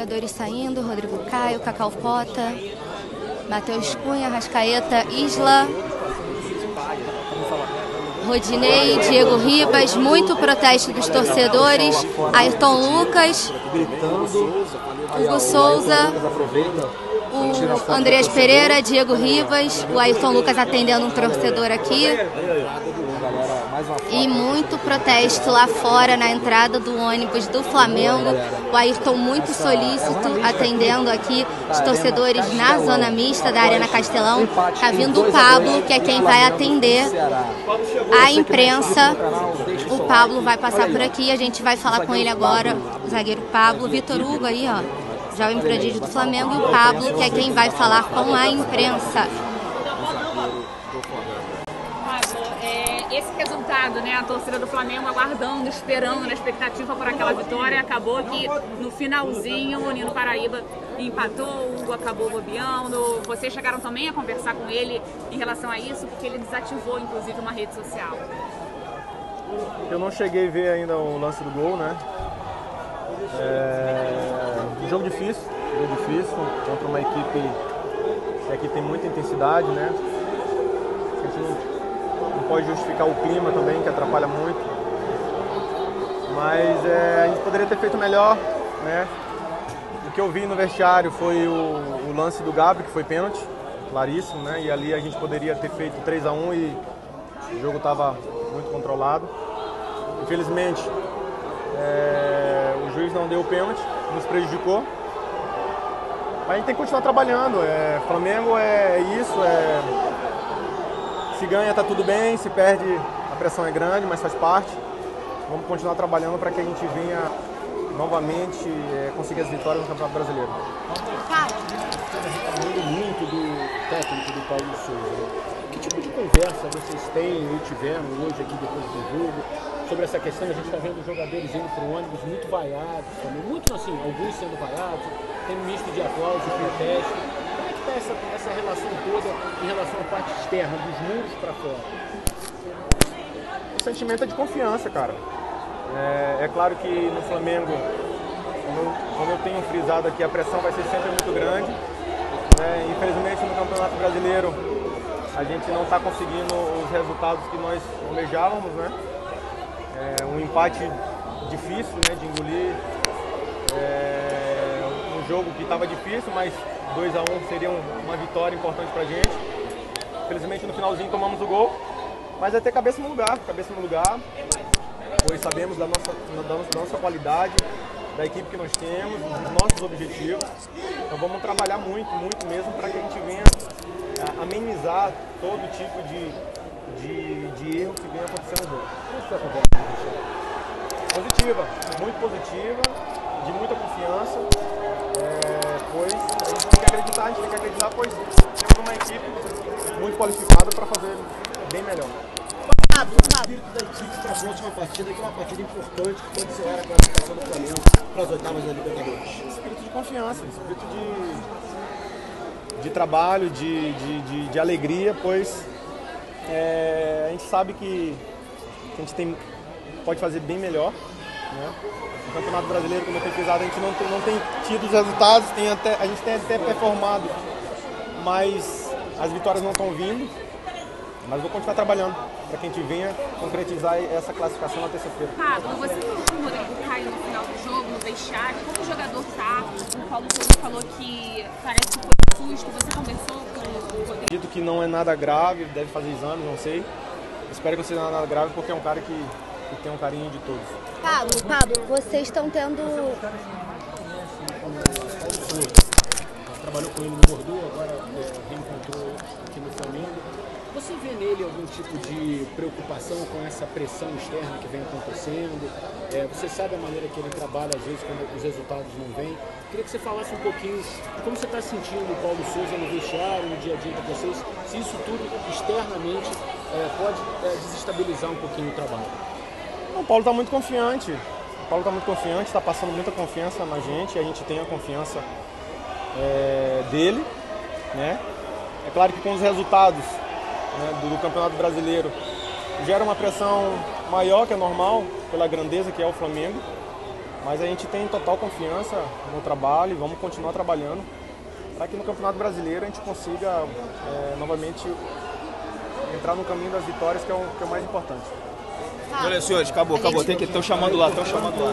jogadores saindo, Rodrigo Caio, Cacau Cota, Matheus Cunha, Rascaeta, Isla, Rodinei, Diego Ribas, muito protesto dos torcedores, Ayrton Lucas, Hugo Souza, o Andrés Pereira, Diego Ribas, o Ayrton Lucas atendendo um torcedor aqui. E muito protesto lá fora na entrada do ônibus do Flamengo. O Ayrton muito solícito atendendo aqui. os torcedores na zona mista da Arena Castelão. Tá vindo o Pablo, que é quem vai atender a imprensa. O Pablo vai passar por aqui, a gente vai falar com ele agora, o zagueiro Pablo, Vitor Hugo aí, ó, jovem prodígio do Flamengo, e o Pablo, que é quem vai falar com a imprensa. Esse resultado, né? A torcida do Flamengo aguardando, esperando, na expectativa por aquela vitória. Acabou que no finalzinho o Nino Paraíba empatou, o acabou bobeando. Vocês chegaram também a conversar com ele em relação a isso, porque ele desativou, inclusive, uma rede social. Eu não cheguei a ver ainda o lance do gol, né? É... Um jogo difícil, um jogo difícil contra uma equipe que aqui tem muita intensidade, né? Pode justificar o clima também, que atrapalha muito. Mas é, a gente poderia ter feito melhor, né? O que eu vi no vestiário foi o, o lance do Gabi, que foi pênalti, claríssimo, né? E ali a gente poderia ter feito 3 a 1 e o jogo estava muito controlado. Infelizmente, é, o juiz não deu o pênalti, nos prejudicou. Mas a gente tem que continuar trabalhando. É, Flamengo é isso, é se ganha está tudo bem, se perde a pressão é grande, mas faz parte. Vamos continuar trabalhando para que a gente venha novamente é, conseguir as vitórias no Campeonato Brasileiro. Falando muito do técnico do Paulo Souza. Né? Que tipo de conversa vocês têm ou tiveram hoje aqui depois do jogo sobre essa questão? A gente está vendo jogadores indo para o ônibus muito vaiados também, muito assim, alguns sendo vaiados, tem um misto de aplausos e protesto está essa, essa relação toda em relação à parte externa, dos muros para fora? O sentimento é de confiança, cara. É, é claro que no Flamengo, como, como, eu tenho frisado aqui, a pressão vai ser sempre muito grande. É, infelizmente no Campeonato Brasileiro a gente não está conseguindo os resultados que nós almejávamos, né? É um empate difícil né, de engolir. É jogo que estava difícil, mas 2 a 1 seria uma vitória importante pra gente. Felizmente no finalzinho tomamos o gol, mas é ter cabeça no lugar, cabeça no lugar, pois sabemos da nossa, da nossa qualidade, da equipe que nós temos, dos nossos objetivos. Então vamos trabalhar muito, muito mesmo para que a gente venha é, amenizar todo tipo de, de, de erro que venha acontecendo no jogo. Positiva, muito positiva, de muita confiança, é, pois acreditar, a gente tem que acreditar, pois temos uma equipe muito qualificada para fazer bem melhor. O espírito da equipe para a próxima partida, que é uma partida importante que pode encerrar a classificação do Flamengo para as oitavas da Libertadores. Espírito de confiança, espírito de, de trabalho, de, de, de, de alegria, pois é, a gente sabe que a gente tem, pode fazer bem melhor. Né? No Campeonato Brasileiro, como eu tenho pesquisado, a gente não tem, não tem tido os resultados, tem até, a gente tem até performado, mas as vitórias não estão vindo. Mas vou continuar trabalhando para que a gente venha concretizar essa classificação na terça-feira. Pablo, você falou com o Rodrigo Caio no final do jogo, no vestiário, como o jogador tá? O Paulo Souza falou que parece que foi um susto. Você conversou com o Rodrigo? Acredito que não é nada grave, deve fazer exames, não sei. Espero que não seja nada grave porque é um cara que e tem um carinho de todos. Pablo, Pablo, vocês estão tendo. Trabalhou com ele no Bordeaux, agora é, reencontrou aqui no Flamengo. Você vê nele algum tipo de preocupação com essa pressão externa que vem acontecendo? É, você sabe a maneira que ele trabalha, às vezes, quando os resultados não vêm. Queria que você falasse um pouquinho de como você está sentindo o Paulo Souza no vestiário, no dia a dia de vocês, se isso tudo externamente é, pode é, desestabilizar um pouquinho o trabalho. O Paulo está muito confiante. O Paulo está muito confiante, está passando muita confiança na gente, a gente tem a confiança é, dele. Né? É claro que com os resultados né, do, do Campeonato Brasileiro gera uma pressão maior que é normal pela grandeza que é o Flamengo, mas a gente tem total confiança no trabalho e vamos continuar trabalhando para que no Campeonato Brasileiro a gente consiga é, novamente entrar no caminho das vitórias, que é o, que é o mais importante. Olha, senhores, acabou, acabou. Tem que estão chamando lá, estão chamando lá.